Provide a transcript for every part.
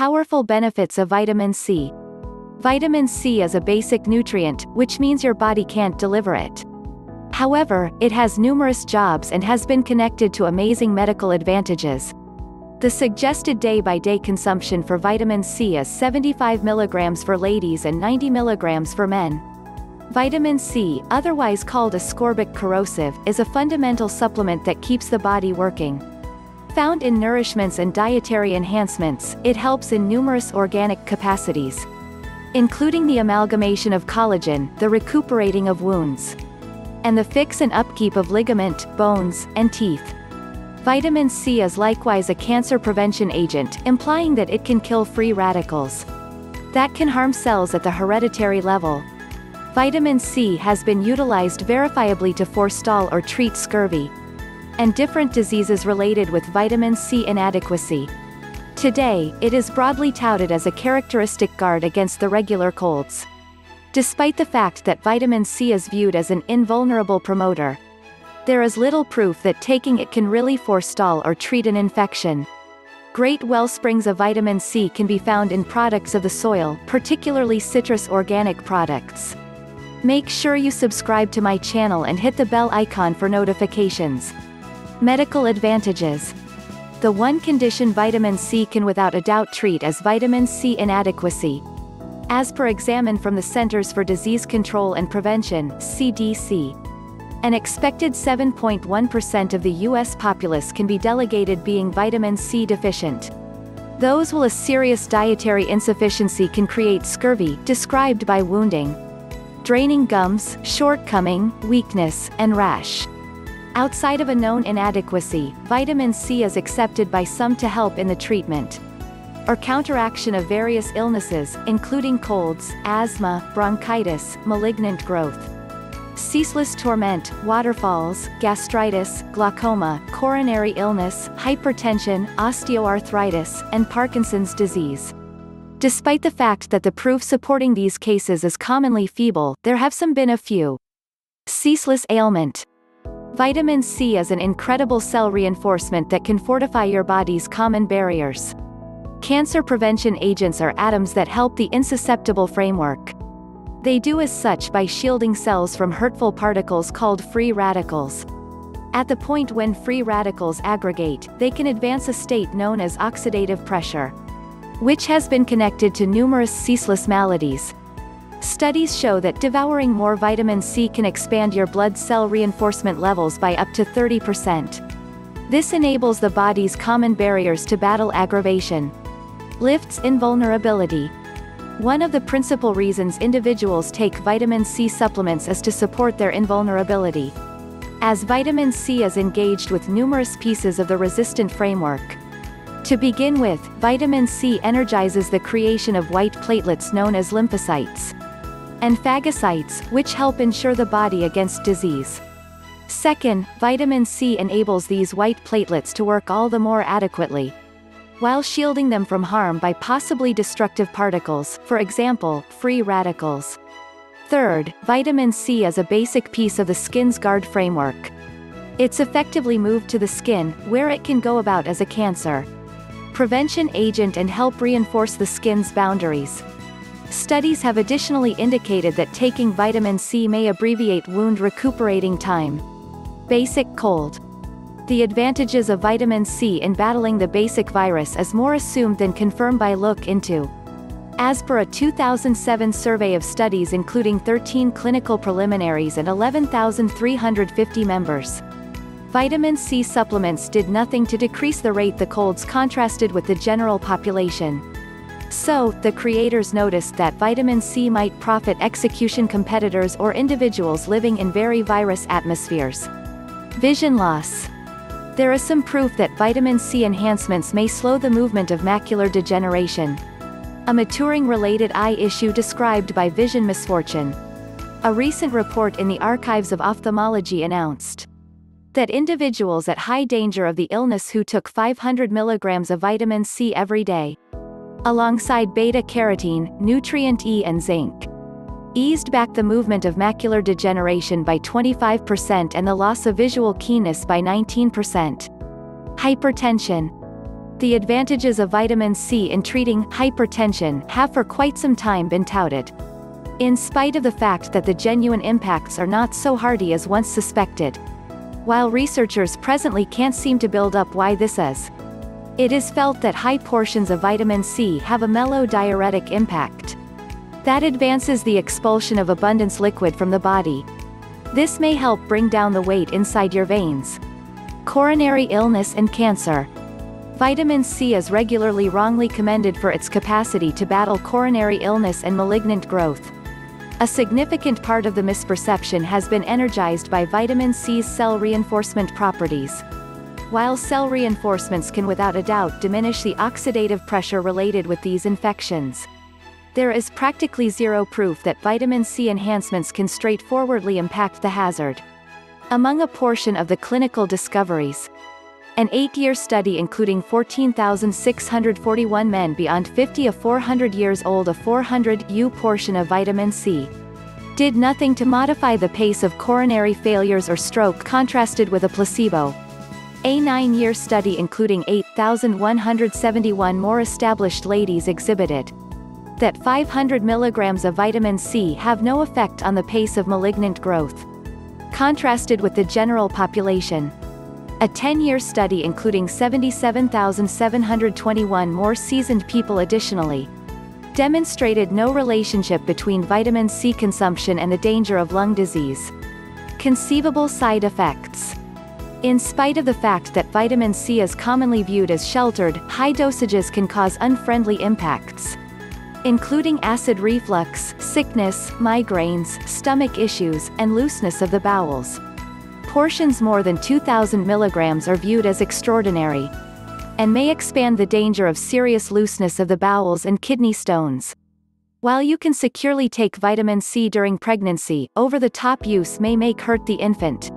Powerful benefits of vitamin C. Vitamin C is a basic nutrient, which means your body can't deliver it. However, it has numerous jobs and has been connected to amazing medical advantages. The suggested day-by-day consumption for vitamin C is 75 mg for ladies and 90 mg for men. Vitamin C, otherwise called ascorbic corrosive, is a fundamental supplement that keeps the body working. Found in nourishments and dietary enhancements, it helps in numerous organic capacities including the amalgamation of collagen, the recuperating of wounds, and the fix and upkeep of ligament, bones, and teeth. Vitamin C is likewise a cancer prevention agent, implying that it can kill free radicals that can harm cells at the hereditary level. Vitamin C has been utilized verifiably to forestall or treat scurvy and different diseases related with vitamin C inadequacy. Today, it is broadly touted as a characteristic guard against the regular colds. Despite the fact that vitamin C is viewed as an invulnerable promoter, there is little proof that taking it can really forestall or treat an infection. Great well springs of vitamin C can be found in products of the soil, particularly citrus organic products. Make sure you subscribe to my channel and hit the bell icon for notifications. Medical advantages. The one condition vitamin C can without a doubt treat is vitamin C inadequacy. As per examine from the Centers for Disease Control and Prevention CDC. An expected 7.1% of the U.S. populace can be delegated being vitamin C deficient. Those with a serious dietary insufficiency can create scurvy, described by wounding, draining gums, shortcoming, weakness, and rash. Outside of a known inadequacy, vitamin C is accepted by some to help in the treatment or counteraction of various illnesses, including colds, asthma, bronchitis, malignant growth, ceaseless torment, waterfalls, gastritis, glaucoma, coronary illness, hypertension, osteoarthritis, and Parkinson's disease. Despite the fact that the proof supporting these cases is commonly feeble, there have some been a few. Ceaseless ailment, Vitamin C is an incredible cell reinforcement that can fortify your body's common barriers. Cancer prevention agents are atoms that help the insusceptible framework. They do as such by shielding cells from hurtful particles called free radicals. At the point when free radicals aggregate, they can advance a state known as oxidative pressure, which has been connected to numerous ceaseless maladies, Studies show that devouring more vitamin C can expand your blood cell reinforcement levels by up to 30%. This enables the body's common barriers to battle aggravation. Lifts invulnerability. One of the principal reasons individuals take vitamin C supplements is to support their invulnerability. As vitamin C is engaged with numerous pieces of the resistant framework. To begin with, vitamin C energizes the creation of white platelets known as lymphocytes and phagocytes, which help ensure the body against disease. Second, vitamin C enables these white platelets to work all the more adequately, while shielding them from harm by possibly destructive particles, for example, free radicals. Third, vitamin C is a basic piece of the skin's guard framework. It's effectively moved to the skin, where it can go about as a cancer prevention agent and help reinforce the skin's boundaries. Studies have additionally indicated that taking vitamin C may abbreviate wound recuperating time. Basic cold. The advantages of vitamin C in battling the basic virus is more assumed than confirmed by look into. As per a 2007 survey of studies including 13 clinical preliminaries and 11,350 members, vitamin C supplements did nothing to decrease the rate the colds contrasted with the general population. So, the creators noticed that vitamin C might profit execution competitors or individuals living in very virus atmospheres. Vision loss. There is some proof that vitamin C enhancements may slow the movement of macular degeneration. A maturing-related eye issue described by vision misfortune. A recent report in the Archives of Ophthalmology announced that individuals at high danger of the illness who took 500 mg of vitamin C every day alongside beta-carotene, nutrient E and zinc. Eased back the movement of macular degeneration by 25% and the loss of visual keenness by 19%. Hypertension. The advantages of vitamin C in treating hypertension have for quite some time been touted. In spite of the fact that the genuine impacts are not so hardy as once suspected. While researchers presently can't seem to build up why this is. It is felt that high portions of vitamin C have a mellow diuretic impact. That advances the expulsion of abundance liquid from the body. This may help bring down the weight inside your veins. Coronary illness and cancer. Vitamin C is regularly wrongly commended for its capacity to battle coronary illness and malignant growth. A significant part of the misperception has been energized by vitamin C's cell reinforcement properties. While cell reinforcements can without a doubt diminish the oxidative pressure related with these infections. There is practically zero proof that vitamin C enhancements can straightforwardly impact the hazard. Among a portion of the clinical discoveries, an eight-year study including 14,641 men beyond 50 of 400 years old a 400 U portion of vitamin C did nothing to modify the pace of coronary failures or stroke contrasted with a placebo. A nine-year study including 8,171 more established ladies exhibited that 500 milligrams of vitamin C have no effect on the pace of malignant growth. Contrasted with the general population, a 10-year study including 77,721 more seasoned people additionally, demonstrated no relationship between vitamin C consumption and the danger of lung disease. Conceivable side effects. In spite of the fact that vitamin C is commonly viewed as sheltered, high dosages can cause unfriendly impacts. Including acid reflux, sickness, migraines, stomach issues, and looseness of the bowels. Portions more than 2,000 milligrams are viewed as extraordinary. And may expand the danger of serious looseness of the bowels and kidney stones. While you can securely take vitamin C during pregnancy, over-the-top use may make hurt the infant.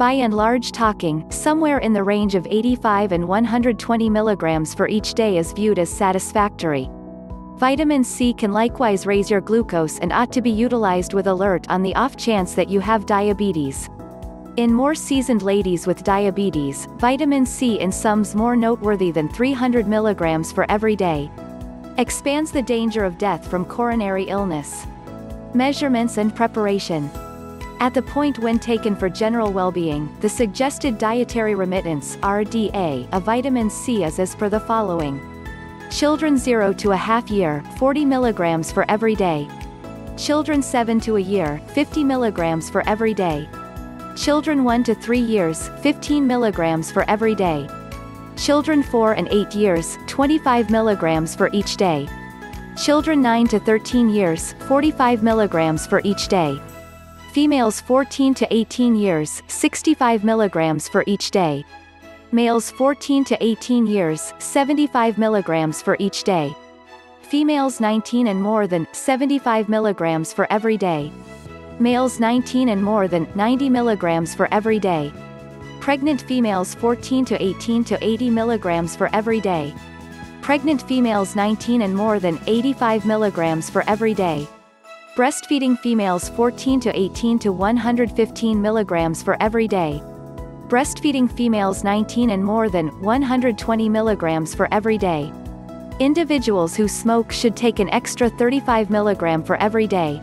By and large talking, somewhere in the range of 85 and 120 milligrams for each day is viewed as satisfactory. Vitamin C can likewise raise your glucose and ought to be utilized with alert on the off chance that you have diabetes. In more seasoned ladies with diabetes, vitamin C in sums more noteworthy than 300 mg for every day. Expands the danger of death from coronary illness. Measurements and preparation. At the point when taken for general well-being, the suggested dietary remittance RDA of vitamin C is as per the following. Children 0 to a half year, 40 mg for every day. Children 7 to a year, 50 mg for every day. Children 1 to 3 years, 15 milligrams for every day. Children 4 and 8 years, 25 milligrams for each day. Children 9 to 13 years, 45 milligrams for each day. Females 14 to 18 years, 65 milligrams for each day. Males 14 to 18 years, 75 milligrams for each day. Females 19 and more than, 75 milligrams for every day males 19 and more than 90 mg for every day. Pregnant females 14 to 18 to 80 mg for every day. Pregnant females 19 and more than 85 mg for every day. Breastfeeding females 14 to 18 to 115 mg for every day. Breastfeeding females 19 and more than 120 mg for every day. Individuals who smoke should take an extra 35 mg for every day.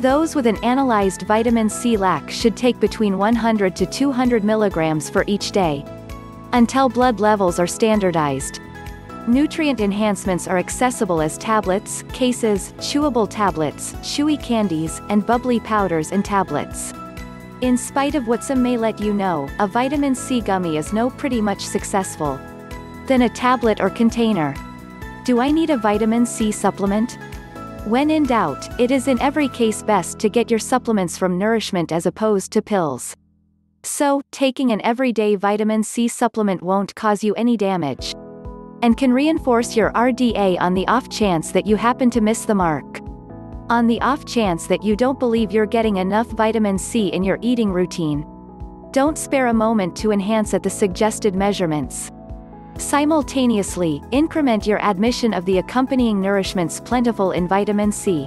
Those with an analyzed vitamin C lack should take between 100 to 200 milligrams for each day. Until blood levels are standardized. Nutrient enhancements are accessible as tablets, cases, chewable tablets, chewy candies, and bubbly powders and tablets. In spite of what some may let you know, a vitamin C gummy is no pretty much successful. Than a tablet or container. Do I need a vitamin C supplement? When in doubt, it is in every case best to get your supplements from nourishment as opposed to pills. So, taking an everyday vitamin C supplement won't cause you any damage. And can reinforce your RDA on the off chance that you happen to miss the mark. On the off chance that you don't believe you're getting enough vitamin C in your eating routine. Don't spare a moment to enhance at the suggested measurements. Simultaneously, increment your admission of the accompanying nourishments plentiful in vitamin C.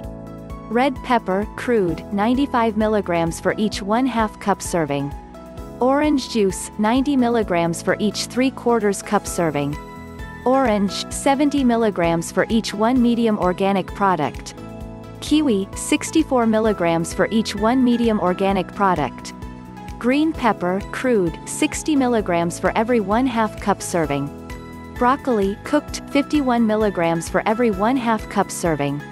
Red pepper, crude, 95 mg for each 1 2 cup serving. Orange juice, 90 mg for each 3 quarters cup serving. Orange, 70 milligrams for each 1 medium organic product. Kiwi, 64 milligrams for each 1 medium organic product. Green pepper, crude, 60 milligrams for every 1 half cup serving. Broccoli, cooked, 51 milligrams for every 1 half cup serving.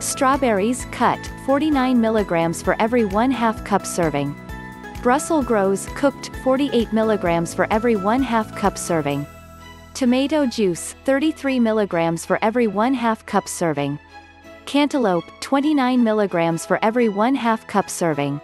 Strawberries, cut, 49 milligrams for every 1 half cup serving. Brussels grows, cooked, 48 milligrams for every 1 half cup serving. Tomato juice, 33 milligrams for every 1 half cup serving. Cantaloupe, 29 milligrams for every 1 half cup serving.